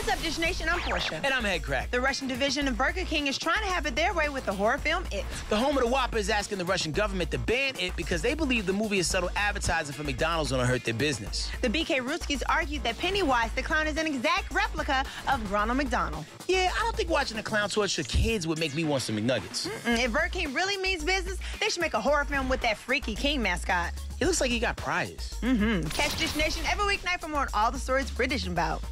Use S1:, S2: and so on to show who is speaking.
S1: What's up, Dish Nation? I'm Porsha.
S2: And I'm Headkrack.
S1: The Russian division of Burger King is trying to have it their way with the horror film It.
S2: The home of the Whopper is asking the Russian government to ban it because they believe the movie is subtle advertising for McDonald's and to hurt their business.
S1: The BK Rooskies argued that Pennywise the clown is an exact replica of Ronald McDonald.
S2: Yeah, I don't think watching a clown torture kids would make me want some McNuggets.
S1: Mm-mm. If Burger King really means business, they should make a horror film with that freaky King mascot.
S2: He looks like he got prize.
S1: Mm-hmm. Catch Dish Nation every weeknight for more on all the stories we're dishing about.